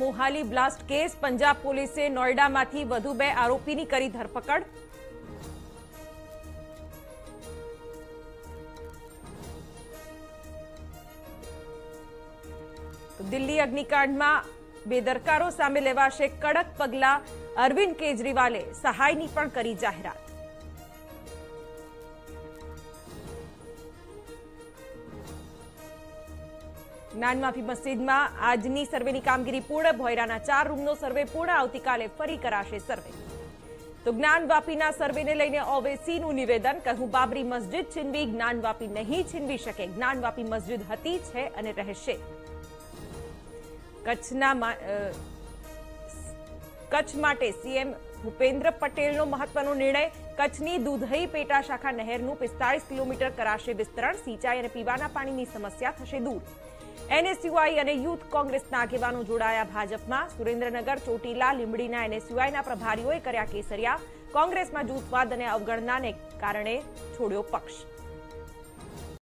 Mohali blast case Punjab પોલીસે નોઈડામાંથી વધુ બે આરોપીની કરી ધરપકડ. દિલ્હી અગ્નિકાંડમાં બેદરકારો સામે લેવાશે કડક પગલા. અરવિંદ કેજરીવાલે સહાયની પણ કરી જાહેરાત. જ્ઞાનમાફી મસ્જિદમાં આજની સર્વેની કામગીરી પૂર્ણ. ભોયરાના ચાર રૂમનો સર્વે પૂર્ણ. આવતીકાલે ફરી કરાશે સર્વે. તો જ્ઞાનવાપીના સર્વેને લઈને ઓવેસીનું નિવેદન. કહ્યું, બાબરી મસ્જિદ છીનવી, જ્ઞાનવાપી નહીં છીનવી શકે. જ્ઞાનવાપી મસ્જિદ હતી, છે અને રહેશે. કચ્છના કચ્છ માટે સીએમ ભૂપેન્દ્ર પટેલનો મહત્વનો નિર્ણય. કચ્છની દુધઈ પેટા શાખા નહેરનું પિસ્તાળીસ કિલોમીટર કરાશે વિસ્તરણ. સિંચાઈ અને પીવાના પાણીની સમસ્યા થશે દૂર. એનએસયુઆઈ અને યુથ કોંગ્રેસના આગેવાનો જોડાયા ભાજપમાં. સુરેન્દ્રનગર, ચોટીલા, લીંબડીના એનએસયુઆઈના પ્રભારીઓએ કર્યા કેસરિયા. કોંગ્રેસમાં જૂથવાદ અને અવગણનાને કારણે છોડ્યો પક્ષ.